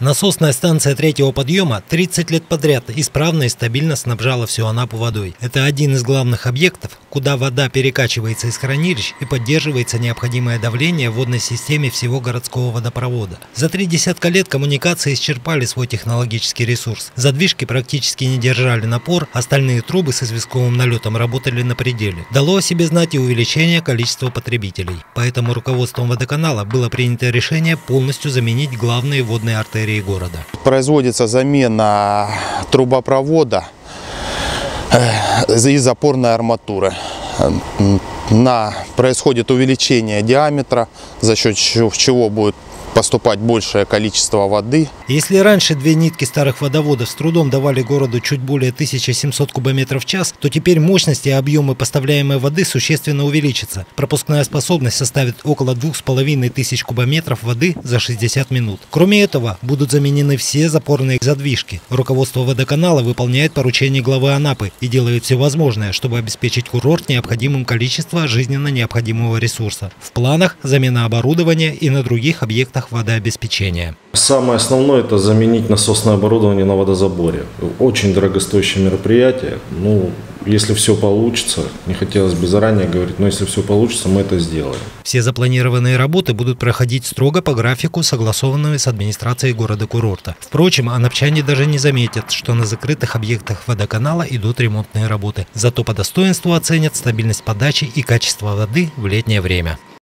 Насосная станция третьего подъема 30 лет подряд исправно и стабильно снабжала всю Анапу водой. Это один из главных объектов, куда вода перекачивается из хранилищ и поддерживается необходимое давление в водной системе всего городского водопровода. За три десятка лет коммуникации исчерпали свой технологический ресурс. Задвижки практически не держали напор, остальные трубы с известковым налетом работали на пределе. Дало о себе знать и увеличение количества потребителей. Поэтому руководством водоканала было принято решение полностью заменить главные водные артерии территории города. Производится замена трубопровода э, и запорной арматуры. На, происходит увеличение диаметра, за счет чего будет поступать большее количество воды. Если раньше две нитки старых водоводов с трудом давали городу чуть более 1700 кубометров в час, то теперь мощности и объемы поставляемой воды существенно увеличатся. Пропускная способность составит около 2500 кубометров воды за 60 минут. Кроме этого, будут заменены все запорные задвижки. Руководство водоканала выполняет поручение главы Анапы и делает все возможное, чтобы обеспечить курорт необходимым количеством жизненно необходимого ресурса. В планах замена оборудования и на других объектах объектах водообеспечения. Самое основное – это заменить насосное оборудование на водозаборе. Очень дорогостоящее мероприятие. Ну, если все получится, не хотелось бы заранее говорить, но если все получится, мы это сделаем. Все запланированные работы будут проходить строго по графику, согласованного с администрацией города-курорта. Впрочем, анапчане даже не заметят, что на закрытых объектах водоканала идут ремонтные работы. Зато по достоинству оценят стабильность подачи и качество воды в летнее время.